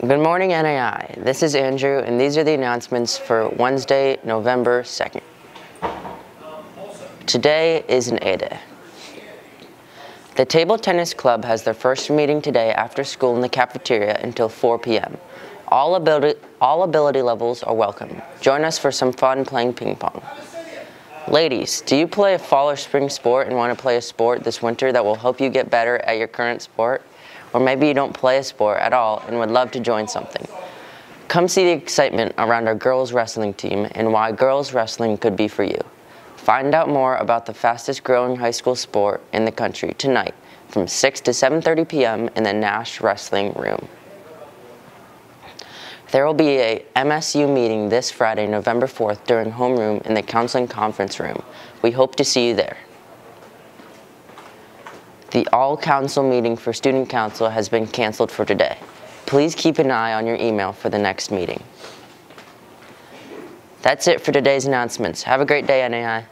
Good morning, NAI. This is Andrew, and these are the announcements for Wednesday, November 2nd. Today is an A Day. The Table Tennis Club has their first meeting today after school in the cafeteria until 4 p.m. All ability, all ability levels are welcome. Join us for some fun playing ping pong. Ladies, do you play a fall or spring sport and want to play a sport this winter that will help you get better at your current sport? Or maybe you don't play a sport at all and would love to join something. Come see the excitement around our girls wrestling team and why girls wrestling could be for you. Find out more about the fastest growing high school sport in the country tonight from 6 to 7.30 p.m. in the Nash Wrestling Room. There will be a MSU meeting this Friday, November 4th during homeroom in the counseling conference room. We hope to see you there. The all-council meeting for student council has been canceled for today. Please keep an eye on your email for the next meeting. That's it for today's announcements. Have a great day, NAI.